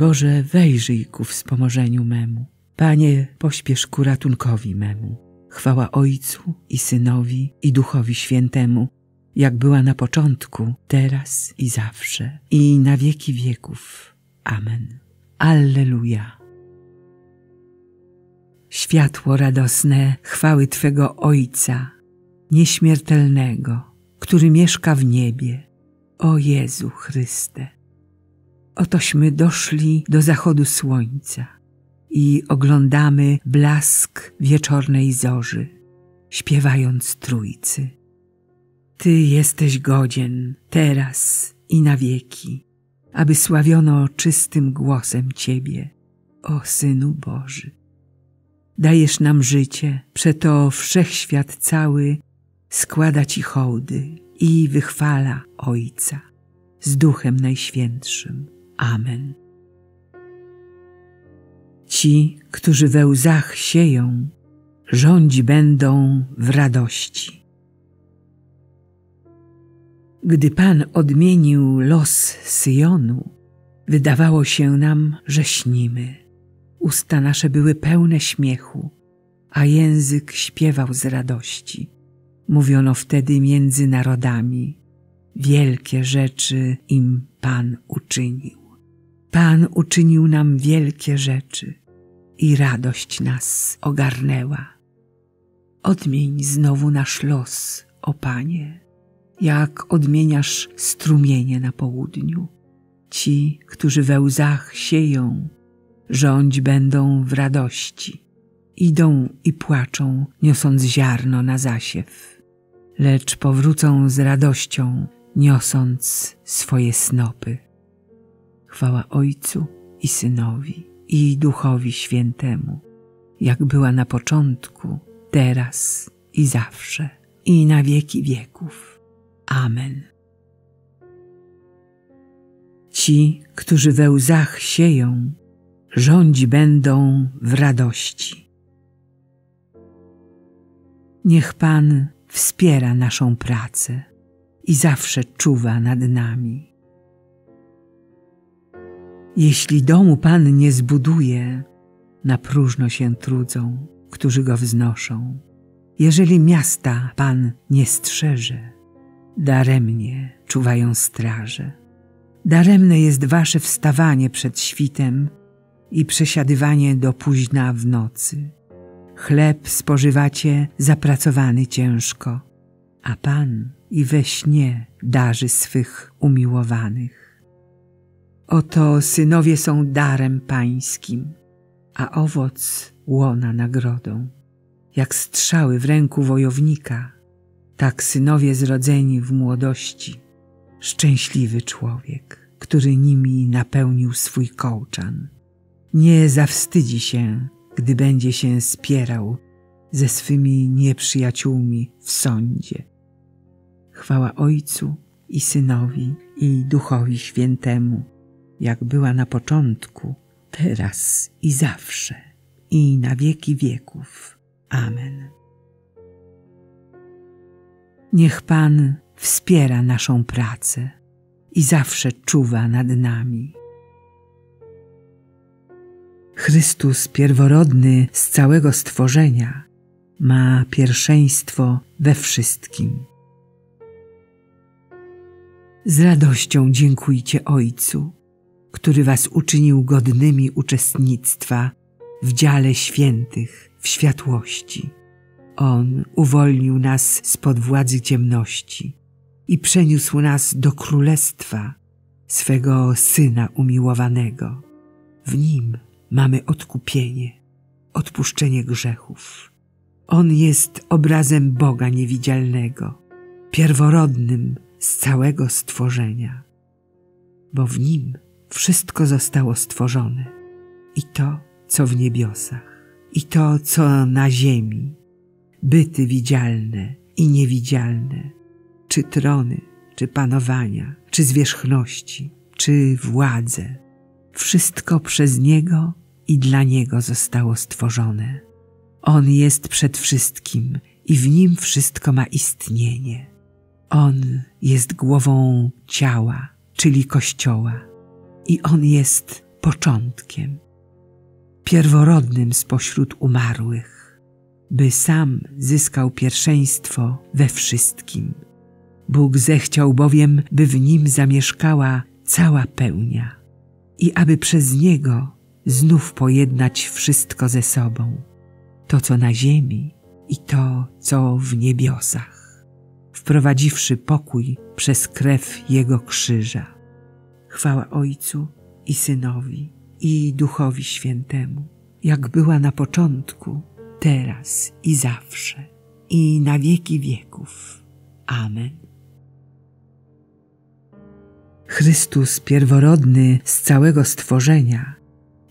Boże, wejrzyj ku wspomożeniu memu. Panie, pośpiesz ku ratunkowi memu. Chwała Ojcu i Synowi i Duchowi Świętemu, jak była na początku, teraz i zawsze, i na wieki wieków. Amen. Alleluja. Światło radosne chwały Twego Ojca, nieśmiertelnego, który mieszka w niebie. O Jezu Chryste. Otośmy doszli do zachodu słońca i oglądamy blask wieczornej zorzy, śpiewając Trójcy. Ty jesteś godzien teraz i na wieki, aby sławiono czystym głosem Ciebie, o Synu Boży. Dajesz nam życie, przeto wszechświat cały składa Ci hołdy i wychwala Ojca z Duchem Najświętszym. Amen. Ci, którzy we łzach sieją, rządzi będą w radości. Gdy Pan odmienił los Syjonu, wydawało się nam, że śnimy. Usta nasze były pełne śmiechu, a język śpiewał z radości. Mówiono wtedy między narodami, wielkie rzeczy im Pan uczynił. Pan uczynił nam wielkie rzeczy i radość nas ogarnęła. Odmień znowu nasz los, o Panie, jak odmieniasz strumienie na południu. Ci, którzy we łzach sieją, rządź będą w radości. Idą i płaczą, niosąc ziarno na zasiew, lecz powrócą z radością, niosąc swoje snopy. Chwała Ojcu i Synowi i Duchowi Świętemu, jak była na początku, teraz i zawsze, i na wieki wieków. Amen. Ci, którzy we łzach sieją, rządzi będą w radości. Niech Pan wspiera naszą pracę i zawsze czuwa nad nami. Jeśli domu Pan nie zbuduje, na próżno się trudzą, którzy go wznoszą. Jeżeli miasta Pan nie strzeże, daremnie czuwają straże. Daremne jest wasze wstawanie przed świtem i przesiadywanie do późna w nocy. Chleb spożywacie zapracowany ciężko, a Pan i we śnie darzy swych umiłowanych. Oto synowie są darem pańskim, a owoc łona nagrodą. Jak strzały w ręku wojownika, tak synowie zrodzeni w młodości. Szczęśliwy człowiek, który nimi napełnił swój kołczan. Nie zawstydzi się, gdy będzie się spierał ze swymi nieprzyjaciółmi w sądzie. Chwała Ojcu i Synowi i Duchowi Świętemu, jak była na początku, teraz i zawsze, i na wieki wieków. Amen. Niech Pan wspiera naszą pracę i zawsze czuwa nad nami. Chrystus pierworodny z całego stworzenia ma pierwszeństwo we wszystkim. Z radością dziękujcie Ojcu, który was uczynił godnymi uczestnictwa w dziale świętych w światłości. On uwolnił nas spod władzy ciemności i przeniósł nas do królestwa swego Syna umiłowanego. W Nim mamy odkupienie, odpuszczenie grzechów. On jest obrazem Boga niewidzialnego, pierworodnym z całego stworzenia, bo w Nim wszystko zostało stworzone i to, co w niebiosach, i to, co na ziemi, byty widzialne i niewidzialne, czy trony, czy panowania, czy zwierzchności, czy władze. Wszystko przez Niego i dla Niego zostało stworzone. On jest przed wszystkim i w Nim wszystko ma istnienie. On jest głową ciała, czyli Kościoła, i On jest początkiem, pierworodnym spośród umarłych, by sam zyskał pierwszeństwo we wszystkim. Bóg zechciał bowiem, by w nim zamieszkała cała pełnia i aby przez niego znów pojednać wszystko ze sobą, to co na ziemi i to, co w niebiosach, wprowadziwszy pokój przez krew Jego krzyża. Chwała Ojcu i Synowi i Duchowi Świętemu, jak była na początku, teraz i zawsze, i na wieki wieków. Amen. Chrystus pierworodny z całego stworzenia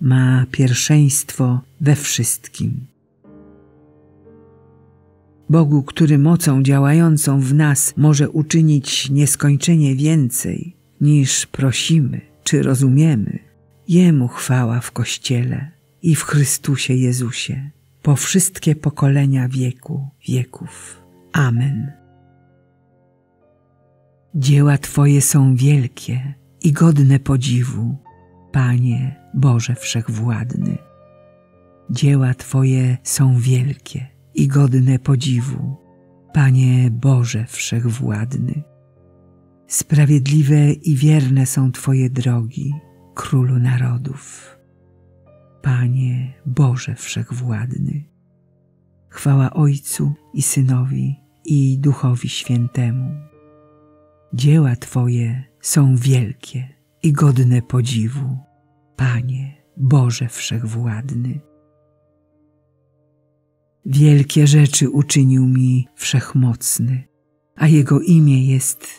ma pierwszeństwo we wszystkim. Bogu, który mocą działającą w nas może uczynić nieskończenie więcej niż prosimy czy rozumiemy, Jemu chwała w Kościele i w Chrystusie Jezusie po wszystkie pokolenia wieku wieków. Amen. Dzieła Twoje są wielkie i godne podziwu, Panie Boże Wszechwładny. Dzieła Twoje są wielkie i godne podziwu, Panie Boże Wszechwładny. Sprawiedliwe i wierne są Twoje drogi, Królu Narodów. Panie Boże Wszechwładny. Chwała Ojcu i Synowi i Duchowi Świętemu. Dzieła Twoje są wielkie i godne podziwu, Panie Boże Wszechwładny. Wielkie rzeczy uczynił mi Wszechmocny, a Jego imię jest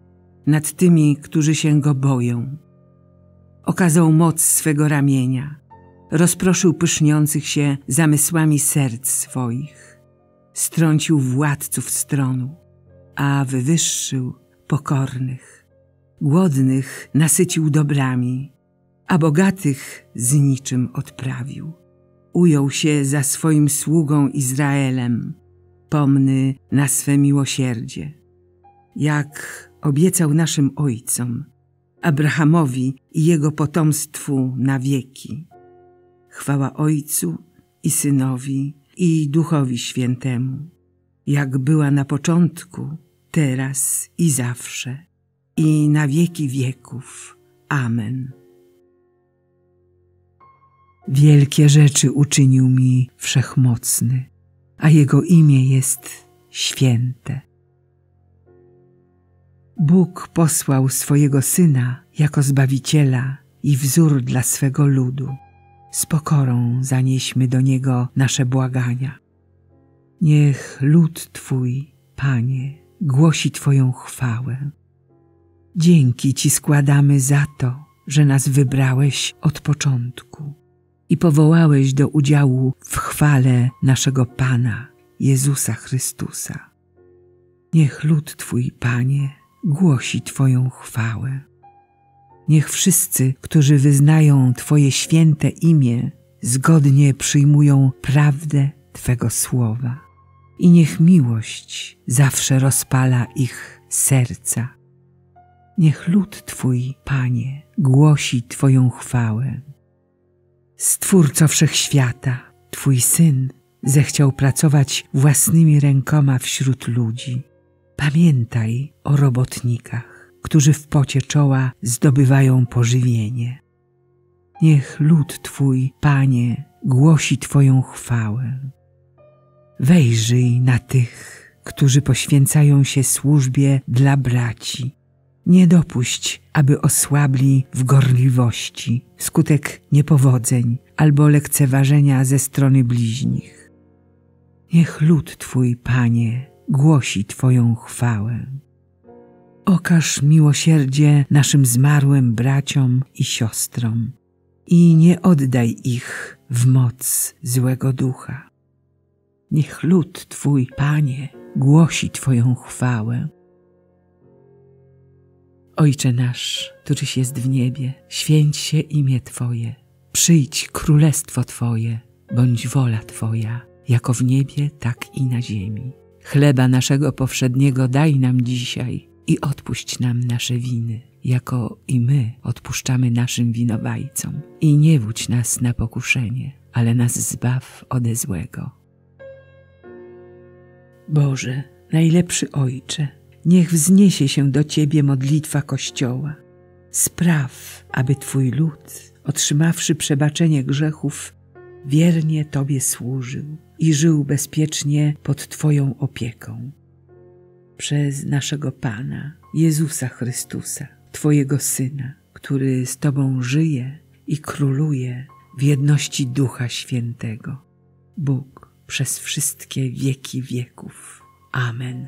nad tymi, którzy się Go boją. Okazał moc swego ramienia, rozproszył pyszniących się zamysłami serc swoich, strącił władców stronu, a wywyższył pokornych. Głodnych nasycił dobrami, a bogatych z niczym odprawił ujął się za swoim sługą Izraelem, pomny na swe miłosierdzie, jak obiecał naszym ojcom, Abrahamowi i jego potomstwu na wieki. Chwała Ojcu i Synowi i Duchowi Świętemu, jak była na początku, teraz i zawsze, i na wieki wieków. Amen. Wielkie rzeczy uczynił mi wszechmocny, a Jego imię jest święte. Bóg posłał swojego Syna jako Zbawiciela i wzór dla swego ludu. Z pokorą zanieśmy do Niego nasze błagania. Niech lud Twój, Panie, głosi Twoją chwałę. Dzięki Ci składamy za to, że nas wybrałeś od początku i powołałeś do udziału w chwale naszego Pana Jezusa Chrystusa. Niech lud Twój, Panie, głosi Twoją chwałę. Niech wszyscy, którzy wyznają Twoje święte imię, zgodnie przyjmują prawdę Twego słowa. I niech miłość zawsze rozpala ich serca. Niech lud Twój, Panie, głosi Twoją chwałę. Stwórco wszechświata, Twój Syn zechciał pracować własnymi rękoma wśród ludzi. Pamiętaj o robotnikach, którzy w pocie czoła zdobywają pożywienie. Niech lud Twój, Panie, głosi Twoją chwałę. Wejrzyj na tych, którzy poświęcają się służbie dla braci nie dopuść, aby osłabli w gorliwości skutek niepowodzeń albo lekceważenia ze strony bliźnich. Niech lud Twój, Panie, głosi Twoją chwałę. Okaż miłosierdzie naszym zmarłym braciom i siostrom. i nie oddaj ich w moc złego ducha. Niech lud Twój, Panie, głosi Twoją chwałę. Ojcze nasz, któryś jest w niebie, święć się imię Twoje, przyjdź królestwo Twoje, bądź wola Twoja, jako w niebie, tak i na ziemi. Chleba naszego powszedniego daj nam dzisiaj i odpuść nam nasze winy, jako i my odpuszczamy naszym winowajcom. I nie wódź nas na pokuszenie, ale nas zbaw ode złego. Boże, najlepszy Ojcze, niech wzniesie się do Ciebie modlitwa Kościoła. Spraw, aby Twój lud, otrzymawszy przebaczenie grzechów, wiernie Tobie służył i żył bezpiecznie pod Twoją opieką. Przez naszego Pana, Jezusa Chrystusa, Twojego Syna, który z Tobą żyje i króluje w jedności Ducha Świętego. Bóg przez wszystkie wieki wieków. Amen.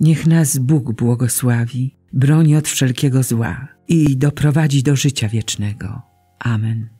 Niech nas Bóg błogosławi, broni od wszelkiego zła i doprowadzi do życia wiecznego. Amen.